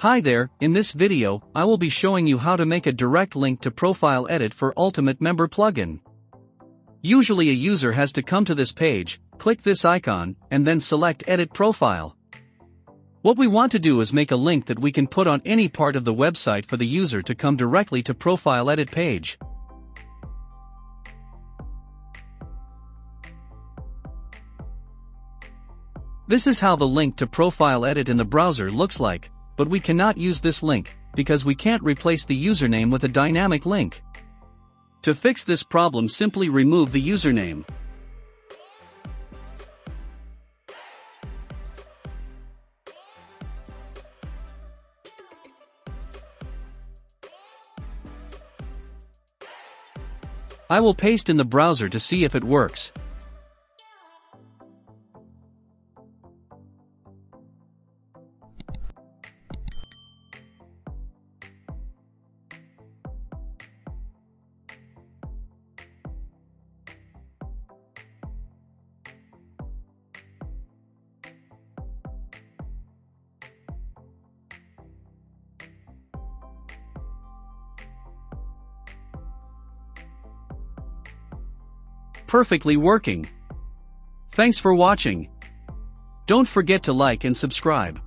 Hi there, in this video, I will be showing you how to make a direct link to profile edit for Ultimate Member plugin. Usually a user has to come to this page, click this icon, and then select Edit Profile. What we want to do is make a link that we can put on any part of the website for the user to come directly to Profile Edit page. This is how the link to Profile Edit in the browser looks like, but we cannot use this link, because we can't replace the username with a dynamic link. To fix this problem simply remove the username. I will paste in the browser to see if it works. Perfectly working. Thanks for watching. Don't forget to like and subscribe.